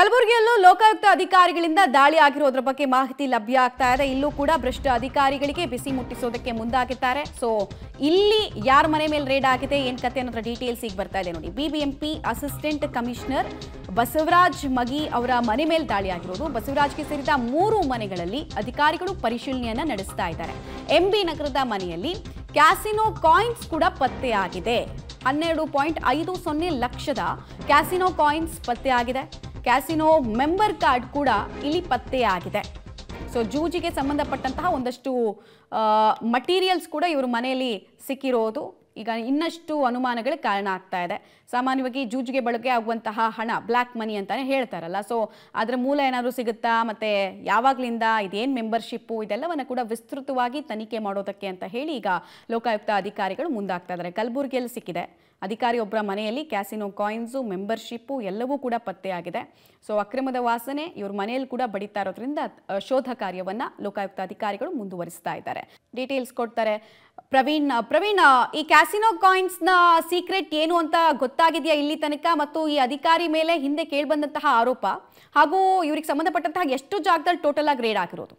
ಕಲಬುರಗಿಯಲ್ಲೂ ಲೋಕಾಯುಕ್ತ ಅಧಿಕಾರಿಗಳಿಂದ ದಾಳಿ ಆಗಿರೋದ್ರ ಬಗ್ಗೆ ಮಾಹಿತಿ ಲಭ್ಯ ಆಗ್ತಾ ಇದೆ. ಇಲ್ಲೂ ಕೂಡ ಭ್ರಷ್ಟ ಅಧಿಕಾರಿಗಳಿಗೆ ಬಿಸಿ ಮುಟ್ಟಿಸೋದಕ್ಕೆ ಮುಂದಾಗಿದ್ದಾರೆ. ಸೊ ಇಲ್ಲಿ ಯಾರ ಮನೆ ಮೇಲೆ ರೇಡ್ ಆಗಿದೆ, ಏನ್ ಕತೆ ಅನ್ನೋದ್ರ ಡೀಟೇಲ್ಸ್ ಈಗ ಬರ್ತಾ ಇದೆ ನೋಡಿ. BBMP assistant commissioner Basavaraj Magi ಅವರ ಮನೆ ಮೇಲೆ ದಾಳಿ ಆಗಿರೋದು. ಬಸವರಾಜ್ಗೆ ಸೇರಿದ ಮೂರು ಮನೆಗಳಲ್ಲಿ ಅಧಿಕಾರಿಗಳು ಪರಿಶೀಲನೆಯನ್ನ ನಡೆಸ್ತಾ ಇದ್ದಾರೆ. ಎಂಬಿ ನಗರದ ಮನೆಯಲ್ಲಿ ಕ್ಯಾಸಿನೋ ಕಾಯಿನ್ಸ್ ಕೂಡ ಪತ್ತೆಯಾಗಿದೆ ಹನ್ನೆರಡು ಪಾಯಿಂಟ್ ಐದು ಸೊನ್ನೆ ಲಕ್ಷದ ಕ್ಯಾಸಿನೋ ಕಾಯಿನ್ಸ್ ಪತ್ತೆಯಾಗಿದೆ ಕ್ಯಾಸಿನೋ ಮೆಂಬರ್ ಕಾರ್ಡ್ ಕೂಡ ಇಲ್ಲಿ ಪತ್ತೆಯಾಗಿದೆ. ಸೊ ಜೂಜಿಗೆ ಸಂಬಂಧಪಟ್ಟಂತಹ ಒಂದಷ್ಟು ಮಟೀರಿಯಲ್ಸ್ ಕೂಡ ಇವರು ಮನೆಯಲ್ಲಿ ಸಿಕ್ಕಿರೋದು. ಈಗ ಇನ್ನಷ್ಟು ಅನುಮಾನಗಳಿಗೆ ಕಾರಣ ಆಗ್ತಾ ಇದೆ. ಸಾಮಾನ್ಯವಾಗಿ ಜೂಜಿಗೆ ಬಳಕೆ ಆಗುವಂತಹ ಹಣ ಬ್ಲ್ಯಾಕ್ ಮನಿ ಅಂತಾನೆ ಹೇಳ್ತಾರಲ್ಲ. ಸೊ ಅದರ ಮೂಲ ಏನಾದರೂ ಸಿಗುತ್ತಾ? ಮತ್ತೆ ಯಾವಾಗಲಿಂದ ಇದೇನು ಮೆಂಬರ್ಶಿಪ್ಪು? ಇದೆಲ್ಲವನ್ನ ಕೂಡ ವಿಸ್ತೃತವಾಗಿ ತನಿಖೆ ಮಾಡೋದಕ್ಕೆ ಅಂತ ಹೇಳಿ ಈಗ ಲೋಕಾಯುಕ್ತ ಅಧಿಕಾರಿಗಳು ಮುಂದಾಗ್ತಾ ಇದ್ದಾರೆ. ಕಲಬುರಗಿಯಲ್ಲಿ ಸಿಕ್ಕಿದೆ. ಅಧಿಕಾರಿ ಒಬ್ಬರ ಮನೆಯಲ್ಲಿ ಕ್ಯಾಸಿನೋ ಕಾಯಿನ್ಸು, ಮೆಂಬರ್ಶಿಪ್ಪು ಎಲ್ಲವೂ ಕೂಡ ಪತ್ತೆಯಾಗಿದೆ. ಸೊ ಅಕ್ರಮದ ವಾಸನೆ ಇವ್ರ ಮನೆಯಲ್ಲಿ ಕೂಡ ಬಡಿತಾ ಇರೋದ್ರಿಂದ ಶೋಧ ಕಾರ್ಯವನ್ನ ಲೋಕಾಯುಕ್ತ ಅಧಿಕಾರಿಗಳು ಮುಂದುವರಿಸ್ತಾ ಇದ್ದಾರೆ. ಡೀಟೇಲ್ಸ್ ಕೊಡ್ತಾರೆ. ಪ್ರವೀಣ್ ಪ್ರವೀಣ್, ಈ ಕ್ಯಾಸಿನೋ ಕಾಯಿನ್ಸ್ನ ಸೀಕ್ರೆಟ್ ಏನು ಅಂತ ಗೊತ್ತಾಗಿದೆಯಾ ಇಲ್ಲಿ ತನಕ? ಮತ್ತು ಈ ಅಧಿಕಾರಿ ಮೇಲೆ ಹಿಂದೆ ಕೇಳಿಬಂದಂತಹ ಆರೋಪ ಹಾಗೂ ಇವ್ರಿಗೆ ಸಂಬಂಧಪಟ್ಟಂತಹ ಎಷ್ಟು ಜಾಗದಲ್ಲಿ ಟೋಟಲ್ ಆಗಿ ರೇಡ್ ಆಗಿರೋದು.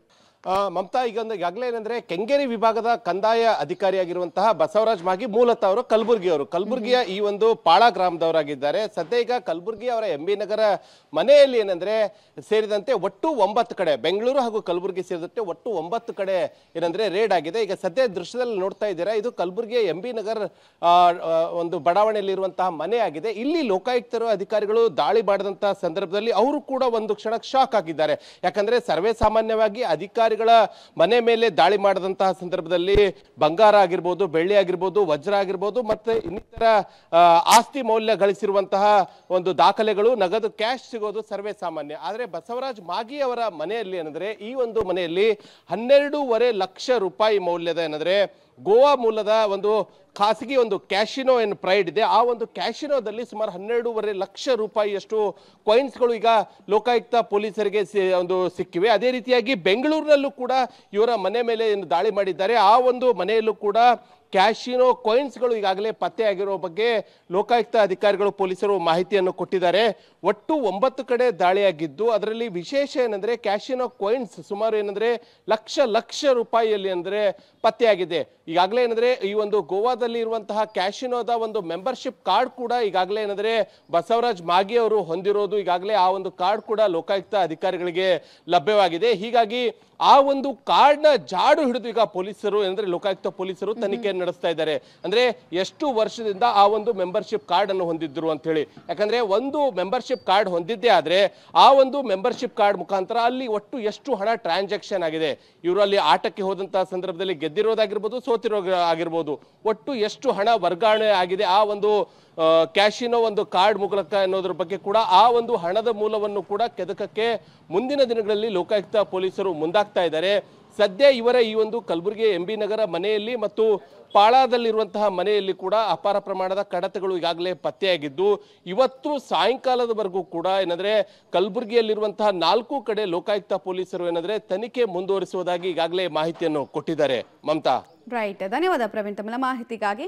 ಮಮತಾ, ಈಗ ಒಂದು ಈಗಾಗಲೇ ಏನಂದ್ರೆ ಕೆಂಗೇರಿ ವಿಭಾಗದ ಕಂದಾಯ ಅಧಿಕಾರಿಯಾಗಿರುವಂತಹ ಬಸವರಾಜ್ ಮಾಗಿ ಮೂಲತಃ ಅವರು ಕಲಬುರಗಿಯವರು. ಕಲಬುರ್ಗಿಯ ಈ ಒಂದು ಪಾಳ ಗ್ರಾಮದವರಾಗಿದ್ದಾರೆ. ಸದ್ಯ ಈಗ ಕಲಬುರ್ಗಿ ಅವರ ಎಂ ಬಿ ನಗರ ಮನೆಯಲ್ಲಿ ಏನಂದ್ರೆ ಸೇರಿದಂತೆ ಒಟ್ಟು ಒಂಬತ್ತು ಕಡೆ, ಬೆಂಗಳೂರು ಹಾಗೂ ಕಲಬುರ್ಗಿ ಸೇರಿದಂತೆ ಒಟ್ಟು ಒಂಬತ್ತು ಕಡೆ ಏನಂದ್ರೆ ರೇಡ್ ಆಗಿದೆ. ಈಗ ಸದ್ಯ ದೃಶ್ಯದಲ್ಲಿ ನೋಡ್ತಾ ಇದ್ದೀರಾ, ಇದು ಕಲಬುರ್ಗಿಯ ಎಂ ಬಿ ನಗರ್ ಒಂದು ಬಡಾವಣೆಯಲ್ಲಿ ಒಂದು ಬಡಾವಣೆಯಲ್ಲಿರುವಂತಹ ಮನೆ ಆಗಿದೆ. ಇಲ್ಲಿ ಲೋಕಾಯುಕ್ತರು, ಅಧಿಕಾರಿಗಳು ದಾಳಿ ಮಾಡಿದಂತಹ ಸಂದರ್ಭದಲ್ಲಿ ಅವರು ಕೂಡ ಒಂದು ಕ್ಷಣ ಶಾಕ್ ಆಗಿದ್ದಾರೆ. ಯಾಕಂದ್ರೆ ಸರ್ವೇ ಸಾಮಾನ್ಯವಾಗಿ ಅಧಿಕಾರಿಗಳ ಮನೆ ಮೇಲೆ ದಾಳಿ ಮಾಡಿದಂತಹ ಸಂದರ್ಭದಲ್ಲಿ ಬಂಗಾರ ಆಗಿರ್ಬೋದು, ಬೆಳ್ಳಿ ಆಗಿರ್ಬೋದು, ವಜ್ರ ಆಗಿರ್ಬೋದು, ಮತ್ತೆ ಇನ್ನಿತರ ಆಸ್ತಿ ಮೌಲ್ಯ ಗಳಿಸಿರುವಂತಹ ಒಂದು ದಾಖಲೆಗಳು, ನಗದು ಕ್ಯಾಶ್ ಸಿಗೋದು ಸರ್ವೇ ಸಾಮಾನ್ಯ. ಆದರೆ ಬಸವರಾಜ್ ಮಾಗಿ ಅವರ ಮನೆಯಲ್ಲಿ ಏನಂದ್ರೆ, ಈ ಒಂದು ಮನೆಯಲ್ಲಿ ಹನ್ನೆರಡೂವರೆ ಲಕ್ಷ ರೂಪಾಯಿ ಮೌಲ್ಯದ ಏನಂದ್ರೆ, ಗೋವಾ ಮೂಲದ ಒಂದು ಖಾಸಗಿ ಒಂದು ಕ್ಯಾಶಿನೋ ಏನು ಪ್ರೈಡ್ ಇದೆ. ಆ ಒಂದು ಕ್ಯಾಶಿನೋದಲ್ಲಿ ಸುಮಾರು ಹನ್ನೆರಡೂವರೆ ಲಕ್ಷ ರೂಪಾಯಿಯಷ್ಟು ಕಾಯಿನ್ಸ್ಗಳು ಈಗ ಲೋಕಾಯುಕ್ತ ಪೊಲೀಸರಿಗೆ ಒಂದು ಸಿಕ್ಕಿವೆ. ಅದೇ ರೀತಿಯಾಗಿ ಬೆಂಗಳೂರಿನಲ್ಲೂ ಕೂಡ ಇವರ ಮನೆ ಮೇಲೆ ಏನು ದಾಳಿ ಮಾಡಿದ್ದಾರೆ. ಆ ಒಂದು ಮನೆಯಲ್ಲೂ ಕೂಡ ಕ್ಯಾಶಿನೋ ಕಾಯಿನ್ಸ್ಗಳು ಈಗಾಗಲೇ ಪತ್ತೆಯಾಗಿರೋ ಬಗ್ಗೆ ಲೋಕಾಯುಕ್ತ ಅಧಿಕಾರಿಗಳು ಪೊಲೀಸರು ಮಾಹಿತಿಯನ್ನು ಕೊಟ್ಟಿದ್ದಾರೆ. ಒಟ್ಟು ಒಂಬತ್ತು ಕಡೆ ದಾಳಿಯಾಗಿದ್ದು, ಅದರಲ್ಲಿ ವಿಶೇಷ ಏನಂದ್ರೆ ಕ್ಯಾಶಿನೋ ಕಾಯಿನ್ಸ್ ಸುಮಾರು ಏನಂದ್ರೆ ಲಕ್ಷ ಲಕ್ಷ ರೂಪಾಯಿಯಲ್ಲಿ ಅಂದ್ರೆ ಪತ್ತೆಯಾಗಿದೆ. ಈಗಾಗಲೇ ಏನಂದ್ರೆ ಈ ಒಂದು ಗೋವಾದಲ್ಲಿ ಇರುವಂತಹ ಕ್ಯಾಶಿನೋದ ಒಂದು ಮೆಂಬರ್ಶಿಪ್ ಕಾರ್ಡ್ ಕೂಡ ಈಗಾಗಲೇ ಏನಂದ್ರೆ ಬಸವರಾಜ್ ಮಾಗಿ ಅವರು ಹೊಂದಿರೋದು ಈಗಾಗಲೇ ಆ ಒಂದು ಕಾರ್ಡ್ ಕೂಡ ಲೋಕಾಯುಕ್ತ ಅಧಿಕಾರಿಗಳಿಗೆ ಲಭ್ಯವಾಗಿದೆ. ಹೀಗಾಗಿ ಆ ಒಂದು ಕಾರ್ಡ್ನ ಜಾಡು ಹಿಡಿದು ಈಗ ಪೊಲೀಸರು ಅಂದ್ರೆ ಲೋಕಾಯುಕ್ತ ಪೊಲೀಸರು ತನಿಖೆ ನಡೆಸ್ತಾ ಇದ್ದಾರೆ. ಅಂದ್ರೆ ಎಷ್ಟು ವರ್ಷದಿಂದ ಆ ಒಂದು ಮೆಂಬರ್ಶಿಪ್ ಕಾರ್ಡ್ ಅನ್ನು ಹೊಂದಿದ್ರು ಅಂತ ಹೇಳಿ. ಯಾಕಂದ್ರೆ ಒಂದು ಮೆಂಬರ್ಶಿಪ್ ಕಾರ್ಡ್ ಹೊಂದಿದ್ದೇ ಆದ್ರೆ ಆ ಒಂದು ಮೆಂಬರ್ಶಿಪ್ ಕಾರ್ಡ್ ಮುಖಾಂತರ ಅಲ್ಲಿ ಒಟ್ಟು ಎಷ್ಟು ಹಣ ಟ್ರಾನ್ಸಾಕ್ಷನ್ ಆಗಿದೆ. ಇವರು ಅಲ್ಲಿ ಆಟಕ್ಕೆ ಹೋದಂತಹ ಸಂದರ್ಭದಲ್ಲಿ ಗೆದ್ದಿರೋದಾಗಿರ್ಬೋದು ಸೋತಿರೋ ಆಗಿರ್ಬೋದು. ಒಟ್ಟು ಎಷ್ಟು ಹಣ ವರ್ಗಾವಣೆ ಆಗಿದೆ ಆ ಒಂದು ಕ್ಯಾಶಿನೋ ಒಂದು ಕಾರ್ಡ್ ಮೂಲಕ ಅನ್ನೋದ್ರ ಬಗ್ಗೆ ಕೂಡ ಆ ಒಂದು ಹಣದ ಮೂಲವನ್ನು ಕೂಡ ಕೆದಕಕ್ಕೆ ಮುಂದಿನ ದಿನಗಳಲ್ಲಿ ಲೋಕಾಯುಕ್ತ ಪೊಲೀಸರು ಮುಂದಾಗ್ತಾ ಇದ್ದಾರೆ. ಸದ್ಯ ಇವರ ಈ ಒಂದು ಕಲಬುರಗಿ ಎಂ ಬಿ ನಗರ ಮನೆಯಲ್ಲಿ ಮತ್ತು ಪಾಳಾದಲ್ಲಿರುವಂತಹ ಮನೆಯಲ್ಲಿ ಕೂಡ ಅಪಾರ ಪ್ರಮಾಣದ ಕಡತಗಳು ಈಗಾಗಲೇ ಪತ್ತೆಯಾಗಿದ್ದು, ಇವತ್ತು ಸಾಯಂಕಾಲದವರೆಗೂ ಕೂಡ ಏನಂದ್ರೆ ಕಲಬುರಗಿಯಲ್ಲಿರುವಂತಹ ನಾಲ್ಕು ಕಡೆ ಲೋಕಾಯುಕ್ತ ಪೊಲೀಸರು ಏನಂದ್ರೆ ತನಿಖೆ ಮುಂದುವರಿಸುವುದಾಗಿ ಈಗಾಗಲೇ ಮಾಹಿತಿಯನ್ನು ಕೊಟ್ಟಿದ್ದಾರೆ. ಮಮತಾ. ರೈಟ್ ಧನ್ಯವಾದ ಪ್ರವೀಣ್ ತಮ್ಮ ಮಾಹಿತಿಗಾಗಿ.